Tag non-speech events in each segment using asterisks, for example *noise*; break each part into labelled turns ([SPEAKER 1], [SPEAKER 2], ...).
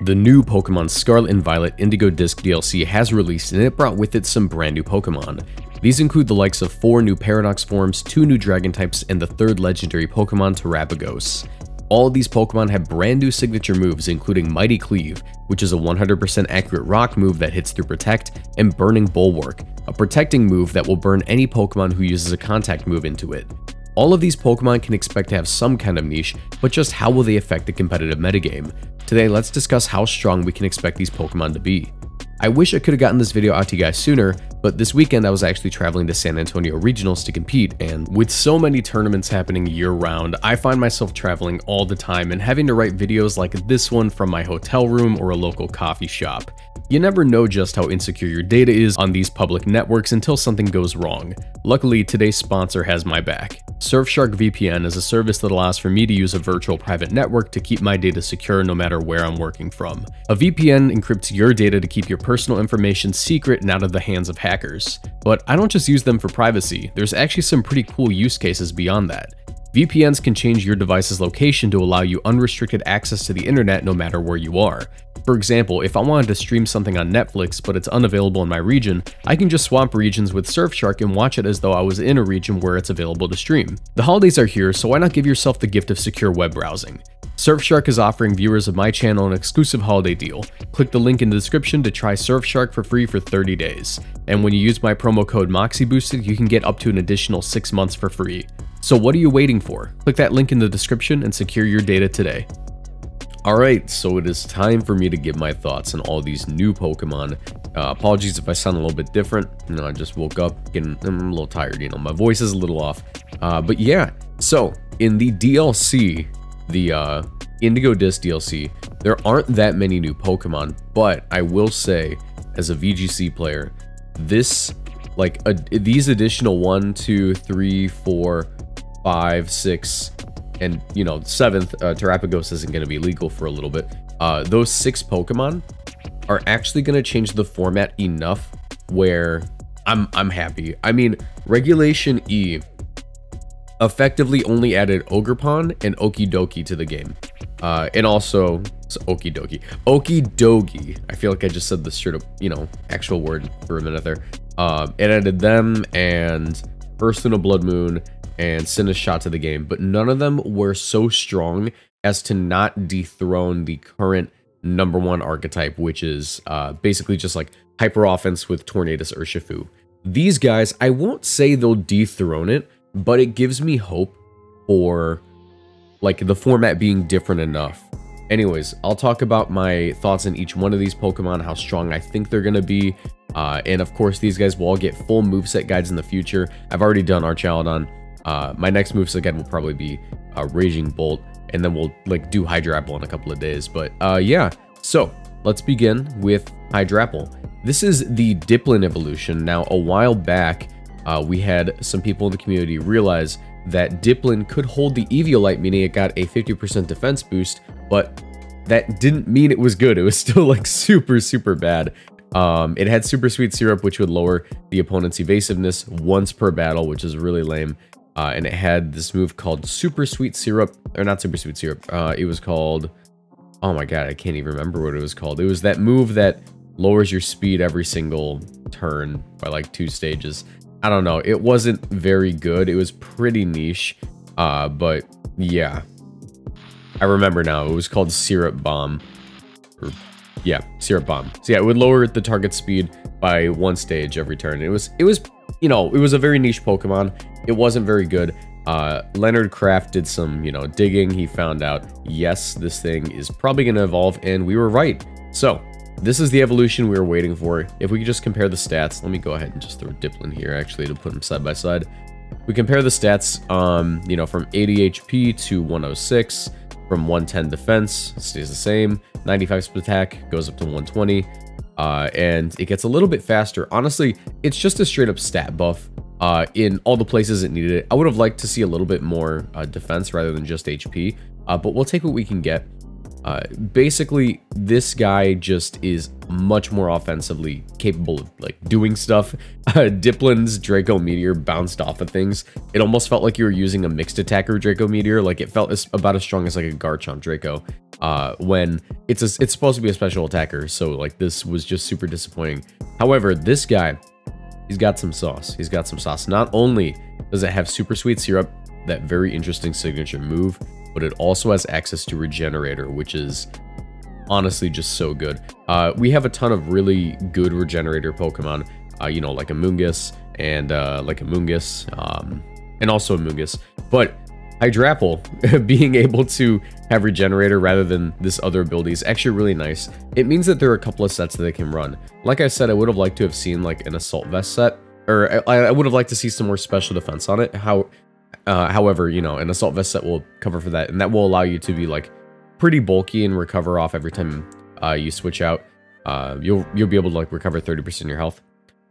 [SPEAKER 1] The new Pokemon Scarlet and Violet Indigo Disc DLC has released and it brought with it some brand new Pokemon. These include the likes of 4 new Paradox forms, 2 new Dragon types, and the third legendary Pokemon Terapagos. All of these Pokemon have brand new signature moves including Mighty Cleave, which is a 100% accurate rock move that hits through Protect, and Burning Bulwark, a protecting move that will burn any Pokemon who uses a contact move into it. All of these Pokemon can expect to have some kind of niche, but just how will they affect the competitive metagame? Today, let's discuss how strong we can expect these Pokemon to be. I wish I could have gotten this video out to you guys sooner, but this weekend I was actually traveling to San Antonio Regionals to compete, and with so many tournaments happening year round, I find myself traveling all the time and having to write videos like this one from my hotel room or a local coffee shop. You never know just how insecure your data is on these public networks until something goes wrong. Luckily, today's sponsor has my back. Surfshark VPN is a service that allows for me to use a virtual private network to keep my data secure no matter where I'm working from. A VPN encrypts your data to keep your personal information secret and out of the hands of hackers. But I don't just use them for privacy, there's actually some pretty cool use cases beyond that. VPNs can change your device's location to allow you unrestricted access to the internet no matter where you are. For example, if I wanted to stream something on Netflix but it's unavailable in my region, I can just swap regions with Surfshark and watch it as though I was in a region where it's available to stream. The holidays are here, so why not give yourself the gift of secure web browsing? Surfshark is offering viewers of my channel an exclusive holiday deal. Click the link in the description to try Surfshark for free for 30 days. And when you use my promo code MoxieBoosted, you can get up to an additional 6 months for free. So what are you waiting for? Click that link in the description and secure your data today. Alright, so it is time for me to give my thoughts on all these new Pokemon. Uh, apologies if I sound a little bit different. You know, I just woke up, getting I'm a little tired, you know, my voice is a little off. Uh, but yeah, so in the DLC, the uh, Indigo Disc DLC, there aren't that many new Pokemon, but I will say, as a VGC player, this, like, a, these additional one, two, three, four, five, six, and you know seventh uh, Terapagos isn't going to be legal for a little bit. Uh, those six Pokemon are actually going to change the format enough where I'm I'm happy. I mean, Regulation E effectively only added Ogerpon and Okidogi to the game. Uh, and also Okidogi. Okidogi. I feel like I just said the straight up, you know, actual word for a minute there. Um, it added them and Ursaluna Blood Moon and Sinistcha to the game, but none of them were so strong as to not dethrone the current number one archetype, which is uh, basically just like hyper offense with Tornadus Urshifu. These guys, I won't say they'll dethrone it, but it gives me hope for like the format being different enough. Anyways, I'll talk about my thoughts on each one of these Pokemon, how strong I think they're going to be, uh, and of course these guys will all get full moveset guides in the future. I've already done Archaludon, uh, my next moves again will probably be uh, Raging Bolt, and then we'll like do Hydrapple in a couple of days. But uh, yeah, so let's begin with Hydrapple. This is the Dipplin evolution. Now, a while back, uh, we had some people in the community realize that Dipplin could hold the Eviolite, meaning it got a 50% defense boost, but that didn't mean it was good. It was *laughs* still like super, super bad. Um, it had Super Sweet Syrup, which would lower the opponent's evasiveness once per battle, which is really lame. Uh, and it had this move called Super Sweet Syrup, or not Super Sweet Syrup. Uh, it was called, oh my god, I can't even remember what it was called. It was that move that lowers your speed every single turn by like two stages. I don't know. It wasn't very good. It was pretty niche. Uh, but yeah, I remember now. It was called Syrup Bomb. Or, yeah, Syrup Bomb. So yeah, it would lower the target speed by one stage every turn. It was, it was, you know, it was a very niche Pokemon. It wasn't very good. Uh, Leonard Kraft did some, you know, digging. He found out, yes, this thing is probably going to evolve, and we were right. So, this is the evolution we were waiting for. If we could just compare the stats, let me go ahead and just throw Dipplin here, actually, to put them side by side. We compare the stats, um, you know, from 80 HP to 106, from 110 defense, stays the same, 95 split attack, goes up to 120, uh, and it gets a little bit faster. Honestly, it's just a straight up stat buff uh, in all the places it needed it. I would have liked to see a little bit more uh, defense rather than just HP, uh, but we'll take what we can get. Uh, basically, this guy just is much more offensively capable of like doing stuff. *laughs* Uh, Dipplin's Draco Meteor bounced off of things. It almost felt like you were using a mixed attacker Draco Meteor. Like it felt as, about as strong as like a Garchomp Draco. Uh, when it's a, it's supposed to be a special attacker, so like this was just super disappointing. However, this guy, he's got some sauce. He's got some sauce. Not only does it have super sweet syrup, that very interesting signature move, but it also has access to Regenerator, which is honestly just so good. Uh, we have a ton of really good Regenerator Pokemon, uh, you know, like Amoonguss and uh, like Amoonguss, um, and also Amoonguss. But Hydrapple, *laughs* being able to have Regenerator rather than this other ability is actually really nice. It means that there are a couple of sets that they can run. Like I said, I would have liked to have seen like an Assault Vest set, or I, I would have liked to see some more special defense on it. How uh, however, you know, an assault vest set will cover for that, and that will allow you to be like pretty bulky and recover off every time uh, you switch out. Uh, you'll you'll be able to like recover 30% of your health,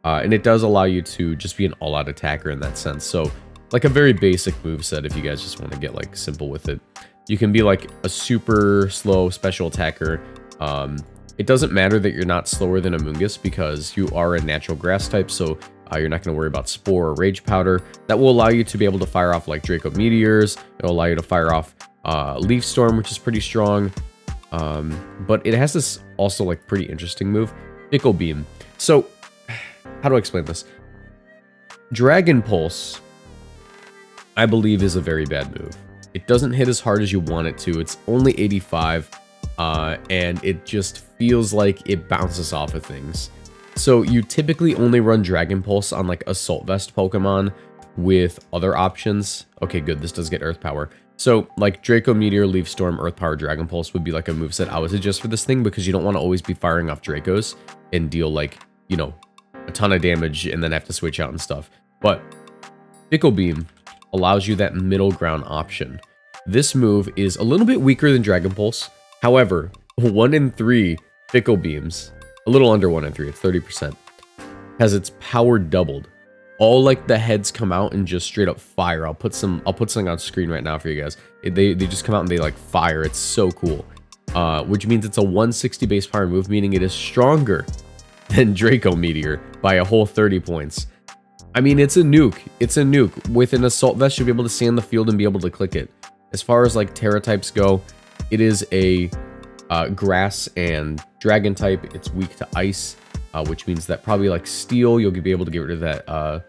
[SPEAKER 1] uh, and it does allow you to just be an all-out attacker in that sense. So, like a very basic move set if you guys just want to get like simple with it. You can be like a super slow special attacker. Um, it doesn't matter that you're not slower than Amoonguss because you are a natural grass type, so uh, you're not going to worry about Spore or Rage Powder. That will allow you to be able to fire off like Draco Meteors. It'll allow you to fire off uh, Leaf Storm, which is pretty strong. Um, but it has this also like pretty interesting move, Fickle Beam. So, *sighs* how do I explain this? Dragon Pulse, I believe, is a very bad move. It doesn't hit as hard as you want it to. It's only 85, uh, and it just feels like it bounces off of things. So you typically only run Dragon Pulse on like Assault Vest Pokemon with other options. Okay, good. This does get Earth Power. So like Draco Meteor, Leaf Storm, Earth Power, Dragon Pulse would be like a moveset I would suggest for this thing because you don't want to always be firing off Dracos and deal like, you know, a ton of damage and then have to switch out and stuff. But Fickle Beam allows you that middle ground option. This move is a little bit weaker than Dragon Pulse. However, 1 in 3 Fickle Beams a little under 1 in 3, it's 30%, has its power doubled. All like the heads come out and just straight up fire. I'll put some I'll put something on screen right now for you guys. They, they just come out and they like fire. It's so cool. Uh, which means it's a 160 base power move, meaning it is stronger *laughs* than Draco Meteor by a whole 30 points. I mean, it's a nuke. It's a nuke. With an Assault Vest, you'll be able to on the field and be able to click it. As far as like Tera types go, it is a uh, grass and dragon type. It's weak to ice, uh, which means that probably like steel, you'll be able to get rid of that. Uh,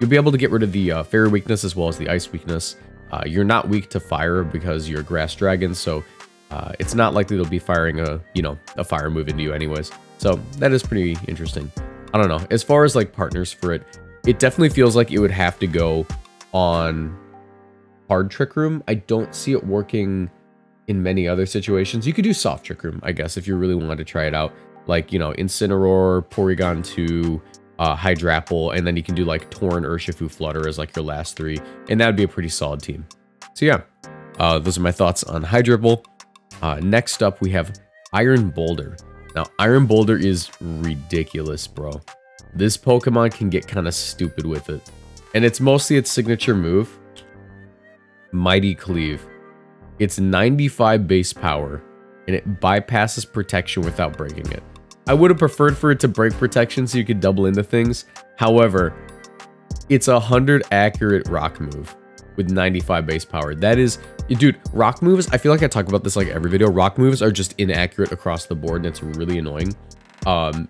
[SPEAKER 1] you'll be able to get rid of the uh, fairy weakness as well as the ice weakness. Uh, you're not weak to fire because you're grass dragon, so uh, it's not likely they'll be firing a you know a fire move into you anyways. So that is pretty interesting. I don't know. As far as like partners for it, it definitely feels like it would have to go on hard trick room. I don't see it working in many other situations. You could do soft trick room, I guess, if you really wanted to try it out. Like, you know, Incineroar, Porygon 2, uh, Hydrapple, and then you can do like Torn, Urshifu, Flutter as like your last three. And that would be a pretty solid team. So yeah, uh, those are my thoughts on Hydrapple. Uh, next up, we have Iron Boulder. Now, Iron Boulder is ridiculous, bro. This Pokemon can get kind of stupid with it. And it's mostly its signature move, Mighty Cleave. It's 95 base power, and it bypasses protection without breaking it. I would have preferred for it to break protection so you could double into things. However, it's a 100 accurate rock move with 95 base power. That is, dude, rock moves, I feel like I talk about this like every video. Rock moves are just inaccurate across the board and it's really annoying. Um,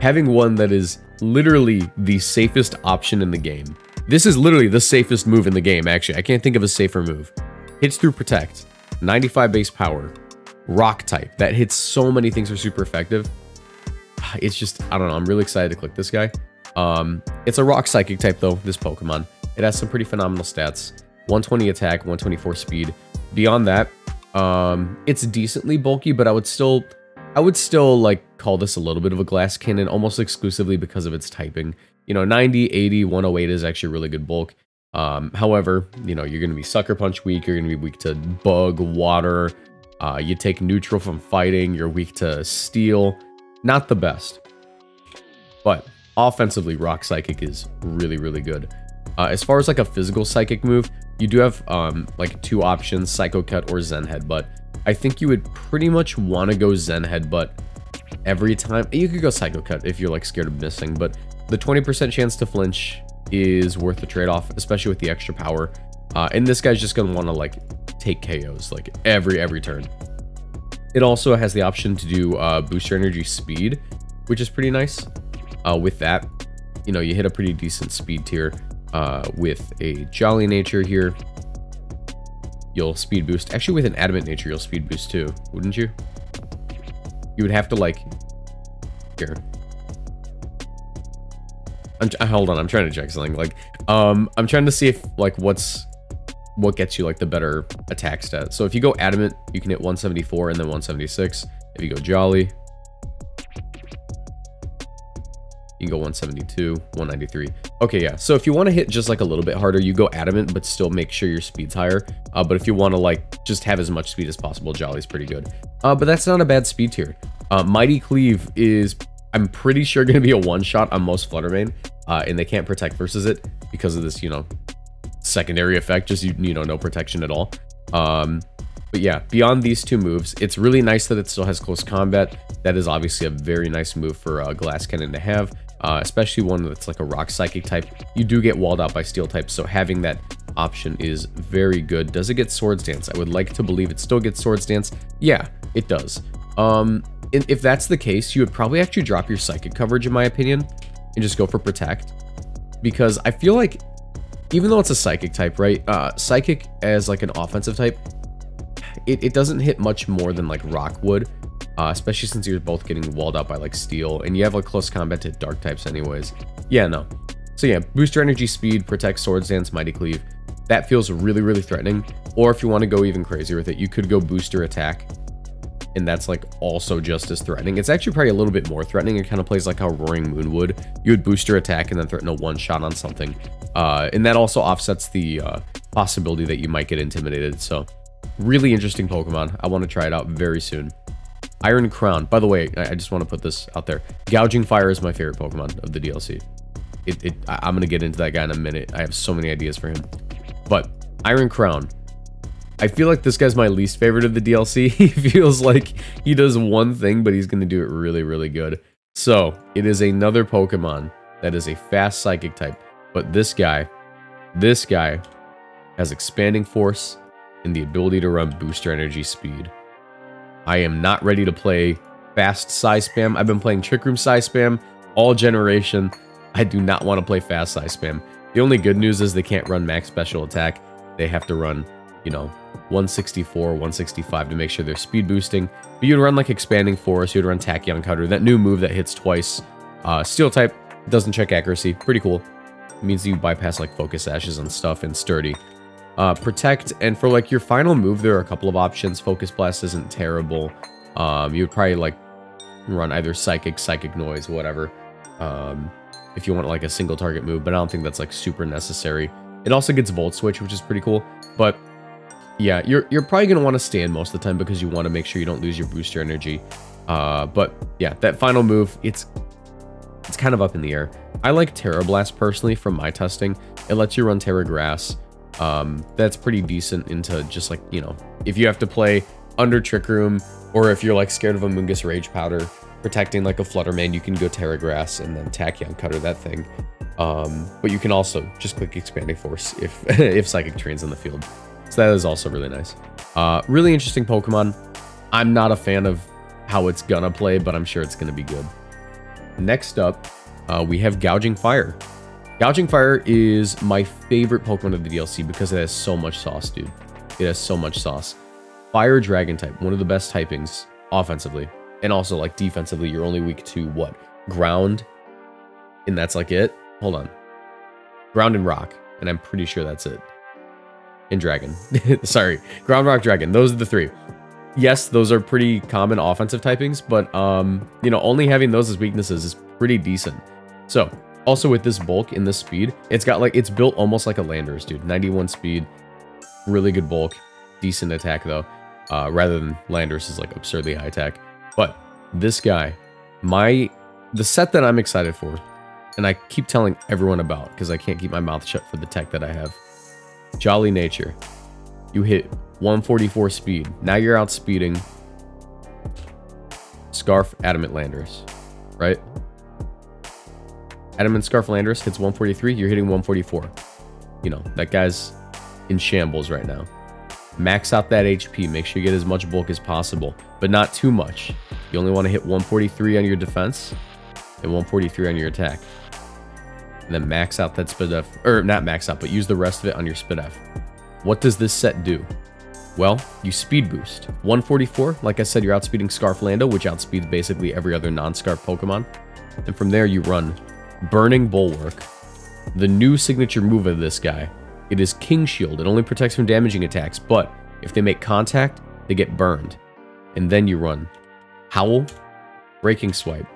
[SPEAKER 1] having one that is literally the safest option in the game. This is literally the safest move in the game, actually. I can't think of a safer move. Hits through protect. 95 base power, rock type. That hits so many things are super effective. *sighs* It's just, I don't know. I'm really excited to click this guy. Um, it's a rock psychic type though, this Pokemon. It has some pretty phenomenal stats. 120 attack, 124 speed. Beyond that, um, it's decently bulky, but I would still, I would still like call this a little bit of a glass cannon, almost exclusively because of its typing. You know, 90, 80, 108 is actually really good bulk. Um, however, you know, you're going to be Sucker Punch weak, you're going to be weak to Bug, Water, uh, you take neutral from fighting, you're weak to Steel. Not the best. But offensively, Rock Psychic is really, really good. Uh, as far as like a physical Psychic move, you do have um, like two options, Psycho Cut or Zen Headbutt. I think you would pretty much want to go Zen Headbutt every time. You could go Psycho Cut if you're like scared of missing, but the 20% chance to flinch is worth the trade-off, especially with the extra power. Uh, and this guy's just gonna want to like take KOs like every every turn. It also has the option to do uh, booster energy speed, which is pretty nice. Uh, with that, you know, you hit a pretty decent speed tier uh, with a Jolly Nature here. You'll speed boost. Actually, with an Adamant Nature, you'll speed boost too, wouldn't you? You would have to, like... Here. I'm, hold on, I'm trying to check something. Like, um, I'm trying to see if, like, what's... What gets you, like, the better attack stat. So if you go Adamant, you can hit 174 and then 176. If you go Jolly, You can go 172, 193. Okay, yeah. So if you want to hit just like a little bit harder, you go adamant, but still make sure your speed's higher. Uh, but if you want to like just have as much speed as possible, Jolly's pretty good. Uh, but that's not a bad speed tier. Uh, Mighty Cleave is, I'm pretty sure, *laughs* going to be a one-shot on most Fluttermane. Uh, and they can't protect versus it because of this, you know, secondary effect. Just, you, you know, no protection at all. Um, but yeah, beyond these two moves, it's really nice that it still has close combat. That is obviously a very nice move for uh, Glass Cannon to have uh, especially one that's like a rock psychic type. You do get walled out by steel types, so having that option is very good. Does it get Swords Dance? I would like to believe it still gets Swords Dance. Yeah, it does. Um, if that's the case, you would probably actually drop your psychic coverage, in my opinion, and just go for Protect. Because I feel like, even though it's a psychic type, right? Uh, psychic as like an offensive type, it, it doesn't hit much more than like Rock would uh, especially since you're both getting walled out by like steel and you have like close combat to dark types anyways. Yeah, no. So yeah, booster energy speed, protect swords dance, mighty cleave. That feels really, really threatening. Or if you want to go even crazier with it, you could go booster attack. And that's like also just as threatening. It's actually probably a little bit more threatening. It kind of plays like how Roaring Moon would. You would booster attack and then threaten a one shot on something. Uh, and that also offsets the uh, possibility that you might get intimidated. So really interesting Pokemon. I want to try it out very soon. Iron Crown. By the way, I just want to put this out there. Gouging Fire is my favorite Pokemon of the DLC. It, it, I'm going to get into that guy in a minute. I have so many ideas for him. But Iron Crown. I feel like this guy's my least favorite of the DLC. *laughs* he feels like he does one thing, but he's going to do it really, really good. So, it is another Pokemon that is a fast Psychic type. But this guy, this guy has Expanding Force and the ability to run Booster Energy Speed. I am not ready to play fast size spam. I've been playing Trick Room size spam all generation. I do not want to play fast size spam. The only good news is they can't run max special attack. They have to run, you know, 164, 165 to make sure they're speed boosting. But you'd run like Expanding Force, you'd run Tachyon Cutter, that new move that hits twice. Uh, Steel type doesn't check accuracy, pretty cool. It means you bypass like Focus Sashes and stuff and Sturdy uh, protect, and for like your final move, there are a couple of options. Focus Blast isn't terrible. Um, you would probably like run either Psychic, Psychic Noise, whatever. Um, if you want like a single target move, but I don't think that's like super necessary. It also gets Volt Switch, which is pretty cool. But yeah, you're you're probably gonna want to stand most of the time because you want to make sure you don't lose your booster energy. Uh, but yeah, that final move, it's it's kind of up in the air. I like Tera Blast personally from my testing. It lets you run Tera Grass, um, that's pretty decent into just like, you know, if you have to play under Trick Room, or if you're like scared of Amoonguss Rage Powder, protecting like a Fluttermane, you can go Tera Grass and then Tachyon Cutter that thing. Um, but you can also just click Expanding Force if, *laughs* if Psychic Terrain's in the field. So that is also really nice. Uh, really interesting Pokemon. I'm not a fan of how it's gonna play, but I'm sure it's gonna be good. Next up, uh, we have Gouging Fire. Gouging Fire is my favorite Pokemon of the DLC because it has so much sauce, dude. It has so much sauce. Fire Dragon type, one of the best typings offensively. And also, like, defensively, you're only weak to what? Ground. And that's like it? Hold on. Ground and Rock. And I'm pretty sure that's it. And Dragon. *laughs* Sorry. Ground, Rock, Dragon. Those are the three. Yes, those are pretty common offensive typings, but, um, you know, only having those as weaknesses is pretty decent. So, also with this bulk and this speed, it's got like, it's built almost like a Landorus, dude. 91 speed, really good bulk, decent attack though, uh, rather than Landorus is like absurdly high attack. But this guy, my, the set that I'm excited for, and I keep telling everyone about because I can't keep my mouth shut for the tech that I have. Jolly Nature. You hit 144 speed. Now you're outspeeding Scarf Adamant Landorus, right? Adamant Scarf Landorus hits 143, you're hitting 144. You know, that guy's in shambles right now. Max out that HP, make sure you get as much bulk as possible, but not too much. You only want to hit 143 on your defense and 143 on your attack. And then max out that SPDF, or not max out, but use the rest of it on your SPDF. What does this set do? Well, you speed boost. 144, like I said, you're outspeeding Scarf Lando, which outspeeds basically every other non-Scarf Pokemon. And from there, you run Burning Bulwark. The new signature move of this guy. It is King Shield. It only protects from damaging attacks, but if they make contact, they get burned. And then you run Howl, Breaking Swipe,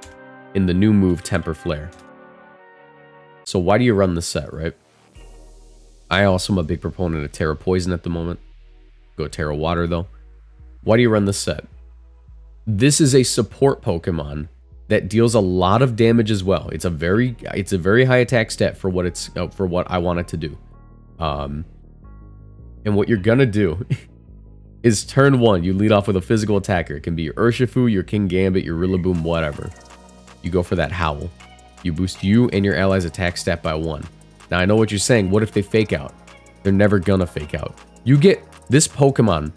[SPEAKER 1] in the new move Temper Flare. So why do you run this set, right? I also am a big proponent of Tera Poison at the moment. Go Tera Water, though. Why do you run this set? This is a support Pokemon that deals a lot of damage as well. It's a very it's a very high attack stat for what it's uh, for what I want it to do. Um, and what you're gonna do *laughs* is turn one, you lead off with a physical attacker. It can be your Urshifu, your Kingambit, your Rillaboom, whatever. You go for that Howl. You boost you and your allies' attack stat by one. Now I know what you're saying. What if they fake out? They're never gonna fake out. You get this Pokemon,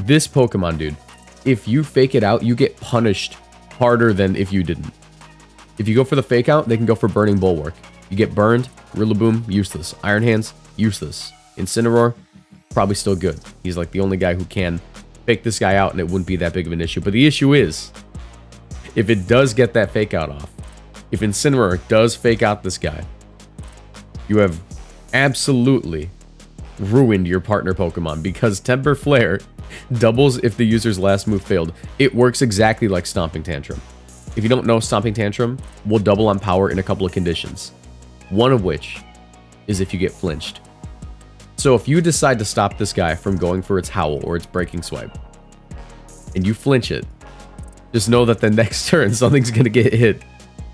[SPEAKER 1] this Pokemon, dude, if you fake it out, you get punished harder than if you didn't. If you go for the fake out, they can go for Burning Bulwark. You get burned, Rillaboom, useless. Iron Hands, useless. Incineroar, probably still good. He's like the only guy who can fake this guy out and it wouldn't be that big of an issue. But the issue is, if it does get that fake out off, if Incineroar does fake out this guy, you have absolutely ruined your partner Pokemon because Temper Flare doubles if the user's last move failed. It works exactly like Stomping Tantrum. If you don't know, Stomping Tantrum will double on power in a couple of conditions. One of which is if you get flinched. So if you decide to stop this guy from going for its Howl or its Breaking Swipe, and you flinch it, just know that the *laughs* next turn something's going to get hit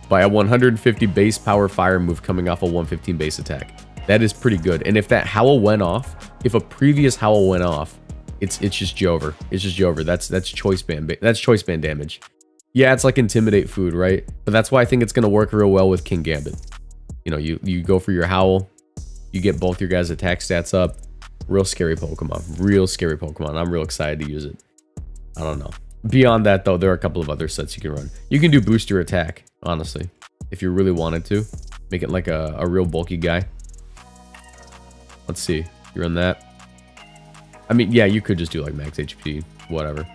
[SPEAKER 1] by a 150 base power fire move coming off a 115 base attack. That is pretty good. And if that howl went off, if a previous howl went off, it's it's just Jover. It's just Jover. That's that's choice band. That's choice band damage. Yeah, it's like intimidate food, right? But that's why I think it's gonna work real well with Kingambit. You know, you you go for your howl, you get both your guys' attack stats up. Real scary Pokemon. Real scary Pokemon. I'm real excited to use it. I don't know. Beyond that, though, there are a couple of other sets you can run. You can do booster attack, honestly, if you really wanted to. Make it like a, a real bulky guy. Let's see. You run that. I mean, yeah, you could just do like max HP, whatever.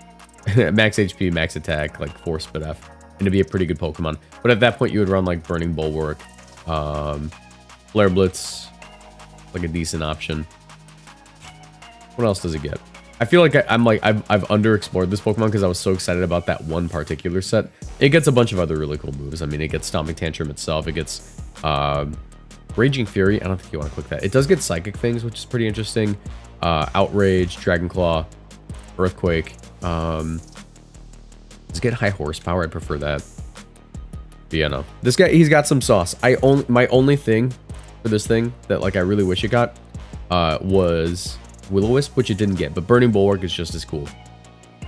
[SPEAKER 1] *laughs* max HP, max attack, like force speed F. And it'd be a pretty good Pokemon. But at that point, you would run like Burning Bulwark, um, Flare Blitz, like a decent option. What else does it get? I feel like I, am like, I've, I've underexplored this Pokemon because I was so excited about that one particular set. It gets a bunch of other really cool moves. I mean, it gets Stomping Tantrum itself. It gets, um, Raging Fury, I don't think you want to click that. It does get Psychic things, which is pretty interesting. Uh, Outrage, Dragon Claw, Earthquake. Um, does get high horsepower? I prefer that. No. This guy, he's got some sauce. I only My only thing for this thing that like I really wish it got uh, was Will-O-Wisp, which it didn't get. But Burning Bulwark is just as cool.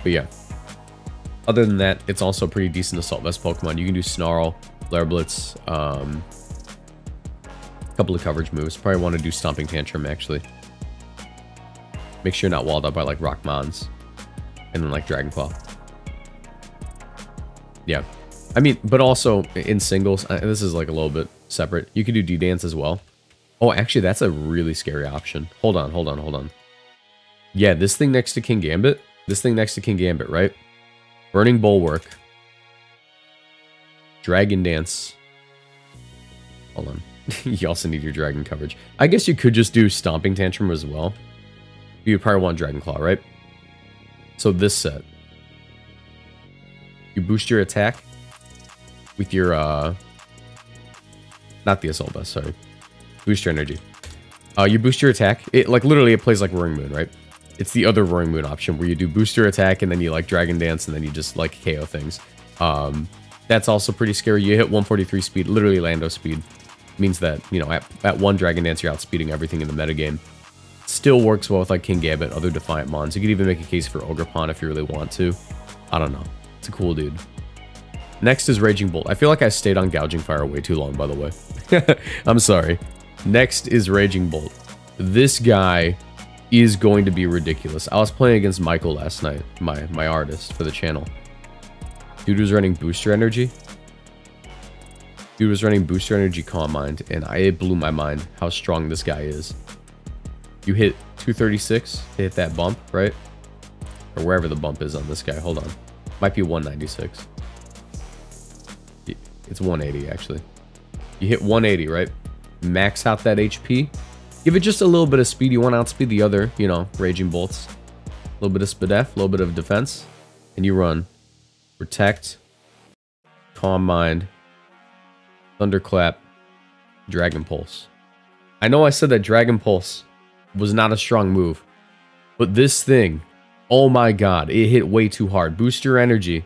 [SPEAKER 1] But yeah. Other than that, it's also a pretty decent Assault Vest Pokemon. You can do Snarl, Flare Blitz, um, couple of coverage moves. Probably want to do Stomping Tantrum, actually. Make sure you're not walled up by, like, Rock Mons. And then, like, Dragon Claw. Yeah. I mean, but also, in singles, uh, this is, like, a little bit separate. You could do D-Dance as well. Oh, actually, that's a really scary option. Hold on, hold on, hold on. Yeah, this thing next to Kingambit. This thing next to Kingambit, right? Burning Bulwark. Dragon Dance. Hold on. *laughs* you also need your dragon coverage. I guess you could just do Stomping Tantrum as well. You probably want Dragon Claw, right? So this set. You boost your attack with your, uh... Not the Assault Bus, sorry. Boost your energy. Uh, you boost your attack. It, like, literally, it plays like Roaring Moon, right? It's the other Roaring Moon option where you do booster attack and then you, like, Dragon Dance and then you just, like, KO things. Um, that's also pretty scary. You hit 143 speed, literally Lando speed means that, you know, at, at one Dragon Dance, you're outspeeding everything in the metagame. Still works well with like Kingambit, other Defiant Mons. You could even make a case for Ogerpon if you really want to. I don't know. It's a cool dude. Next is Raging Bolt. I feel like I stayed on Gouging Fire way too long, by the way. *laughs* I'm sorry. Next is Raging Bolt. This guy is going to be ridiculous. I was playing against Michael last night, my, my artist for the channel. Dude was running Booster Energy. Dude was running Booster Energy Calm Mind, and I, it blew my mind how strong this guy is. You hit 236 to hit that bump, right? Or wherever the bump is on this guy. Hold on. Might be 196. It's 180, actually. You hit 180, right? Max out that HP. Give it just a little bit of speed. You want to outspeed the other, you know, Raging Bolts. A little bit of Spadef, a little bit of defense. And you run. Protect. Calm Mind. Thunderclap. Dragon Pulse. I know I said that Dragon Pulse was not a strong move. But this thing, oh my god, it hit way too hard. Boost your energy.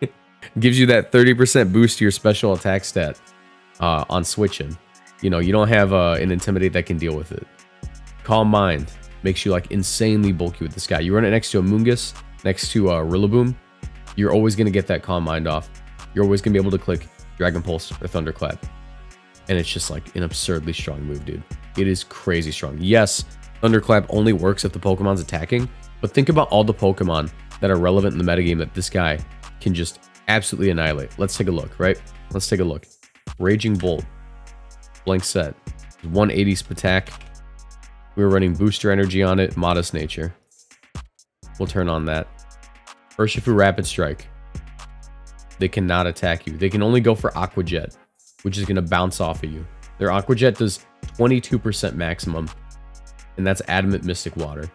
[SPEAKER 1] *laughs* Gives you that 30% boost to your special attack stat uh, on switching. You know, you don't have uh, an Intimidate that can deal with it. Calm Mind makes you like insanely bulky with this guy. You run it next to Amoonguss, next to a uh, Rillaboom, you're always going to get that Calm Mind off. You're always going to be able to click Dragon Pulse or Thunderclap. And it's just like an absurdly strong move, dude. It is crazy strong. Yes, Thunderclap only works if the Pokemon's attacking, but think about all the Pokemon that are relevant in the metagame that this guy can just absolutely annihilate. Let's take a look, right? Let's take a look. Raging Bolt. Blank set. 180 attack. We were running booster energy on it, modest nature. We'll turn on that. Urshifu Rapid Strike. They cannot attack you. They can only go for Aqua Jet, which is going to bounce off of you. Their Aqua Jet does 22% maximum, and that's Adamant Mystic Water.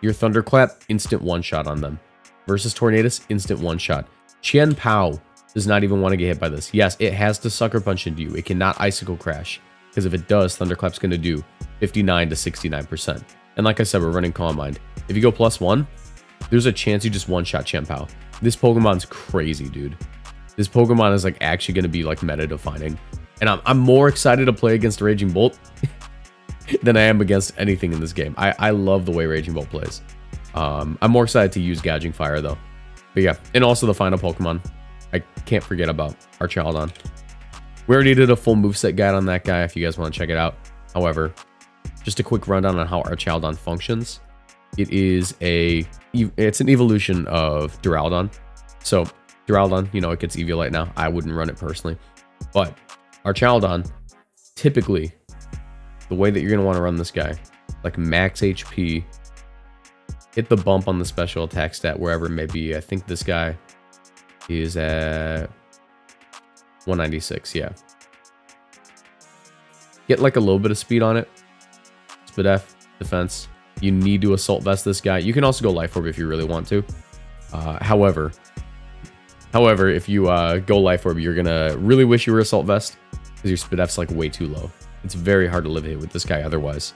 [SPEAKER 1] Your Thunderclap, instant one-shot on them. Versus Tornadus, instant one-shot. Chien-Pao does not even want to get hit by this. Yes, it has to Sucker Punch into you. It cannot Icicle Crash, because if it does, Thunderclap's going to do 59 to 69%. And like I said, we're running Calm Mind. If you go plus one, there's a chance you just one-shot Chien-Pao. This Pokemon's crazy, dude. This Pokemon is like actually going to be like meta defining. And I'm, I'm more excited to play against Raging Bolt *laughs* than I am against anything in this game. I, I love the way Raging Bolt plays. Um, I'm more excited to use Gouging Fire though. But yeah, and also the final Pokemon. I can't forget about Archaludon. We already did a full moveset guide on that guy if you guys want to check it out. However, just a quick rundown on how Archaludon functions. It is a, it's an evolution of Duraludon. So Duraludon, you know, it gets Eviolite now. I wouldn't run it personally. But Archaludon, typically, the way that you're going to want to run this guy, like max HP, hit the bump on the special attack stat wherever it may be. I think this guy is at 196, yeah. Get like a little bit of speed on it. Spadef, defense, you need to Assault Vest this guy. You can also go Life Orb if you really want to. Uh, however, however, if you uh, go Life Orb, you're going to really wish you were Assault Vest because your Spadef's like way too low. It's very hard to live hit with this guy otherwise.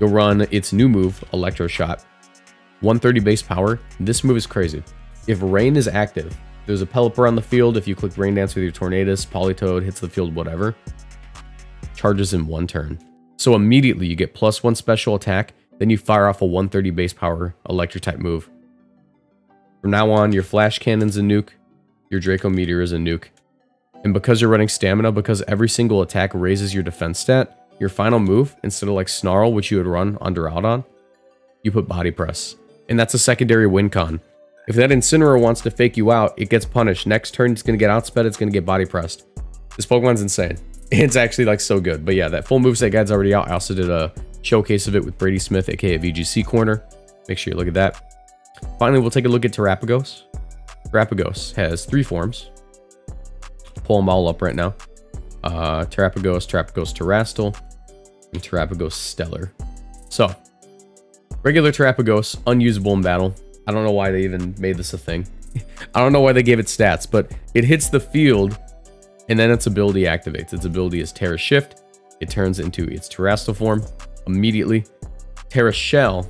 [SPEAKER 1] You'll run its new move, Electro Shot. 130 base power. This move is crazy. If Rain is active, there's a Pelipper on the field. If you click Rain Dance with your Tornadus, Politoed hits the field, whatever. Charges in one turn. So immediately you get plus one special attack then you fire off a 130 base power electric type move. From now on, your flash cannon's a nuke, your Draco Meteor is a nuke. And because you're running stamina, because every single attack raises your defense stat, your final move, instead of like Snarl, which you would run under out on Duraludon, you put Body Press. And that's a secondary win con. If that Incineroar wants to fake you out, it gets punished. Next turn, it's going to get outsped, it's going to get Body Pressed. This Pokemon's insane. *laughs* It's actually like so good. But yeah, that full moveset guide's already out. I also did a showcase of it with Brady Smith, aka VGC Corner. Make sure you look at that. Finally, we'll take a look at Terapagos. Terapagos has three forms. Pull them all up right now. Uh, Terapagos, Terapagos Terastal, and Terapagos Stellar. So, regular Terapagos, unusable in battle. I don't know why they even made this a thing. *laughs* I don't know why they gave it stats, but it hits the field, and then its ability activates. Its ability is Tera Shift. It turns into its Terastal form, immediately. Tera Shell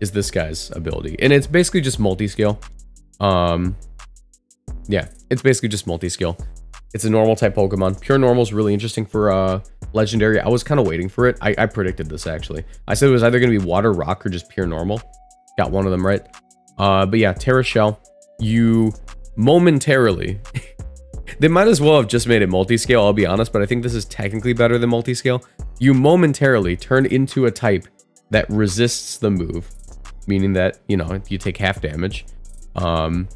[SPEAKER 1] is this guy's ability. And it's basically just multi-scale. Um, yeah, it's basically just multi-scale. It's a normal type Pokemon. Pure normal is really interesting for uh, legendary. I was kind of waiting for it. I, I predicted this actually. I said it was either going to be water, rock, or just pure normal. Got one of them right. Uh, but yeah, Tera Shell, you momentarily, *laughs* they might as well have just made it multi-scale, I'll be honest, but I think this is technically better than multi-scale. You momentarily turn into a type that resists the move, meaning that, you know, you take half damage, um,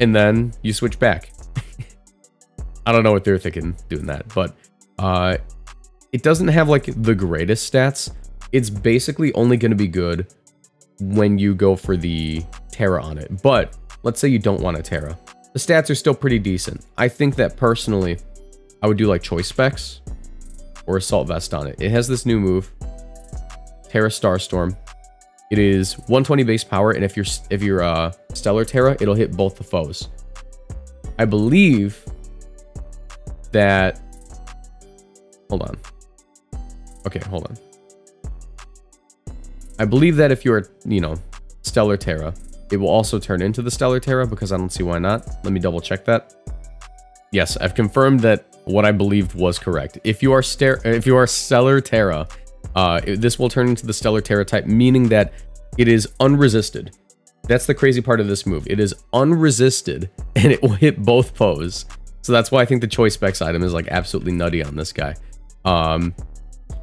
[SPEAKER 1] and then you switch back. *laughs* I don't know what they're thinking doing that, but uh, it doesn't have like the greatest stats. It's basically only going to be good when you go for the Tera on it. But let's say you don't want a Tera. The stats are still pretty decent. I think that personally, I would do like Choice Specs or Assault Vest on it. It has this new move, Tera Starstorm. It is 120 base power, and if you're if you're uh, Stellar Tera, it'll hit both the foes. I believe that... Hold on. Okay, hold on. I believe that if you're, you know, Stellar Tera, it will also turn into the Stellar Tera because I don't see why not. Let me double check that. Yes, I've confirmed that what I believed was correct. If you are if you are Stellar Tera, uh, this will turn into the Stellar Tera type, meaning that it is unresisted. That's the crazy part of this move. It is unresisted, *laughs* and it will hit both foes. So that's why I think the choice specs item is like absolutely nutty on this guy. Um,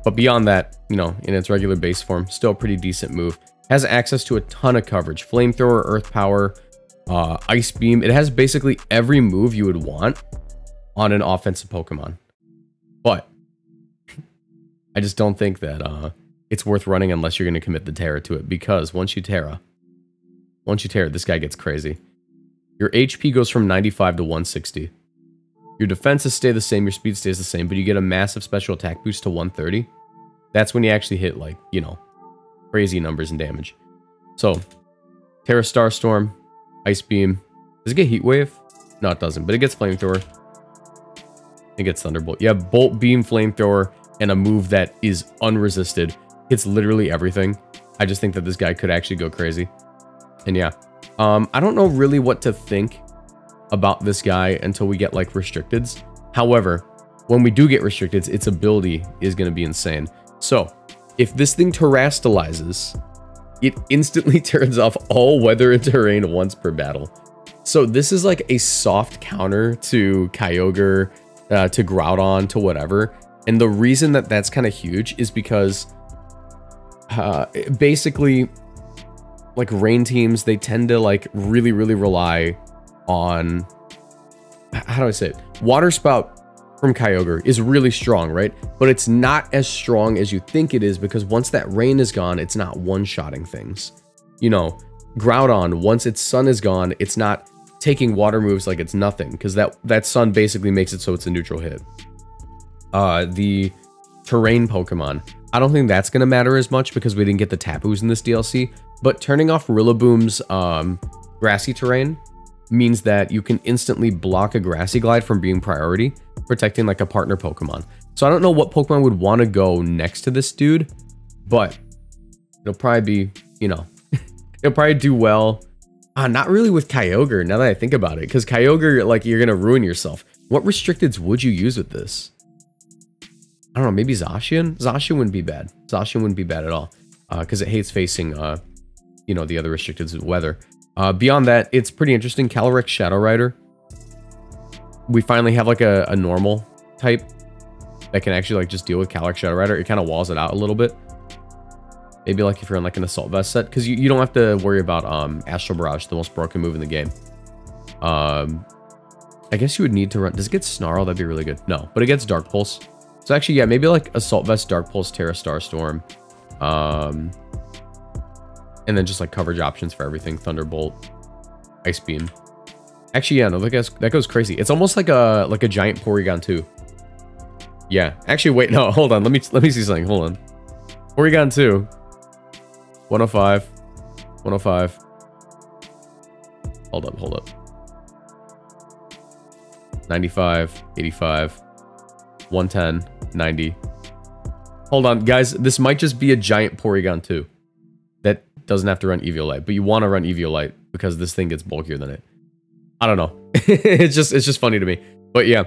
[SPEAKER 1] but beyond that, you know, in its regular base form, still a pretty decent move. Has access to a ton of coverage. Flamethrower, Earth Power, uh, Ice Beam. It has basically every move you would want on an offensive Pokemon. But *laughs* I just don't think that uh, it's worth running unless you're going to commit the Tera to it. Because once you Tera, once you Tera, this guy gets crazy. Your HP goes from 95 to 160. Your defenses stay the same, your speed stays the same, but you get a massive special attack boost to 130. That's when you actually hit, like, you know, crazy numbers in damage. So, Tera Starstorm, Ice Beam. Does it get Heat Wave? No, it doesn't, but it gets Flamethrower. It gets Thunderbolt. You have Bolt, Beam, Flamethrower, and a move that is unresisted. Hits literally everything. I just think that this guy could actually go crazy. And yeah, um, I don't know really what to think about this guy until we get like restricteds. However, when we do get restricteds, its ability is going to be insane. So if this thing terastallizes, it instantly *laughs* turns off all weather and terrain once per battle. So this is like a soft counter to Kyogre, uh, to Groudon, to whatever. And the reason that that's kind of huge is because uh, basically like rain teams, they tend to like really, really rely on how do I say it? Water spout from Kyogre is really strong, right? But it's not as strong as you think it is because once that rain is gone, it's not one-shotting things. You know, Groudon, once its sun is gone, it's not taking water moves like it's nothing because that, that sun basically makes it so it's a neutral hit. Uh, the terrain Pokemon, I don't think that's going to matter as much because we didn't get the Tapus in this DLC, but turning off Rillaboom's um, grassy terrain means that you can instantly block a Grassy Glide from being priority, protecting like a partner Pokemon. So I don't know what Pokemon would want to go next to this dude, but it'll probably be, you know, *laughs* it'll probably do well. Uh, not really with Kyogre, now that I think about it, because Kyogre, like, you're going to ruin yourself. What restricteds would you use with this? I don't know, maybe Zacian? Zacian wouldn't be bad. Zacian wouldn't be bad at all, because uh, it hates facing, uh, you know, the other restricteds weather. Uh, beyond that, it's pretty interesting. Calyrex Shadow Rider. We finally have like a, a normal type that can actually like just deal with Calyrex Shadow Rider. It kind of walls it out a little bit. Maybe like if you're in like an Assault Vest set. Because you, you don't have to worry about um, Astral Barrage, the most broken move in the game. Um, I guess you would need to run... Does it get Snarl? That'd be really good. No, but it gets Dark Pulse. So actually, yeah, maybe like Assault Vest, Dark Pulse, Tera Starstorm. Um, and then just like coverage options for everything. Thunderbolt, Ice Beam. Actually, yeah, no, that goes, that goes crazy. It's almost like a like a giant Porygon 2. Yeah. Actually, wait, *laughs* no, hold on. Let me let me see something. Hold on. Porygon 2. 105. 105. Hold up, hold up. 95, 85, 110, 90. Hold on, guys. This might just be a giant Porygon 2 doesn't have to run Eviolite, but you want to run Eviolite because this thing gets bulkier than it. I don't know. *laughs* it's just it's just funny to me. But yeah,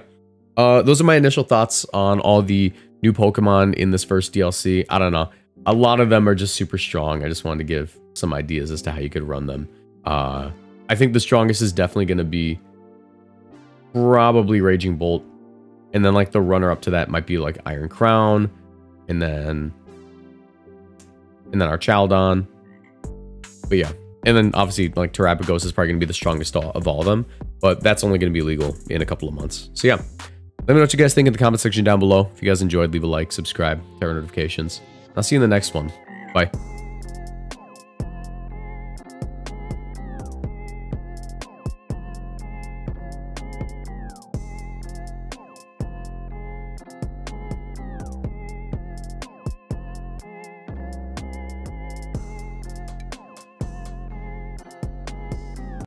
[SPEAKER 1] uh, those are my initial thoughts on all the new Pokemon in this first DLC. I don't know. A lot of them are just super strong. I just wanted to give some ideas as to how you could run them. Uh, I think the strongest is definitely going to be probably Raging Bolt. And then like the runner up to that might be like Iron Crown. And then and then Archaludon. But yeah. And then obviously like Terapagos is probably going to be the strongest of all of them. But that's only going to be legal in a couple of months. So yeah. Let me know what you guys think in the comment section down below. If you guys enjoyed, leave a like, subscribe, turn on notifications. I'll see you in the next one. Bye.